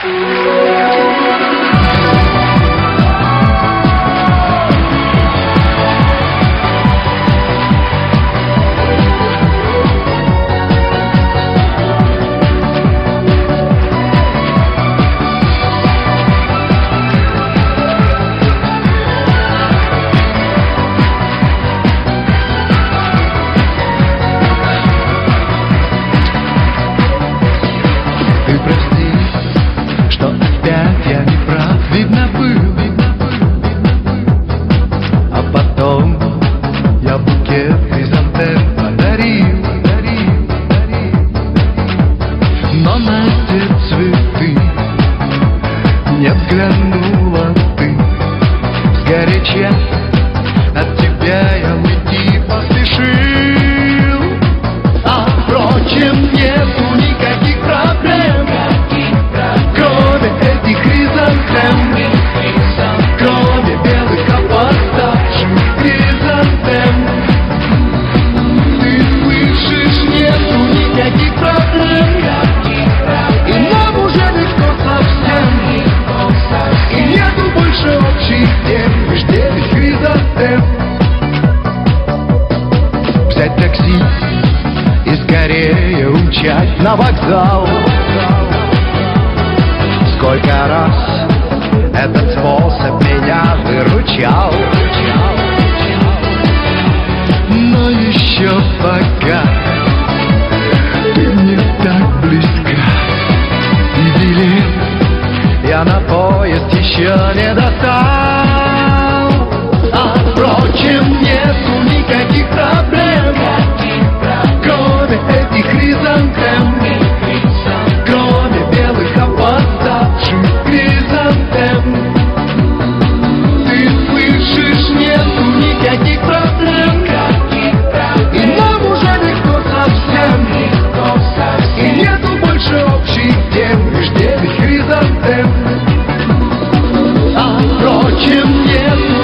Ты Но цветы. Не взглянула ты. Сгоряча от тебя я уйти поспешил. А впрочем нету хризантем Взять такси и скорее умчать на вокзал. Сколько раз этот способ меня выручал. Но еще пока ты мне так близка. И билет я на поезд еще не достал хризантем, а впрочем нет.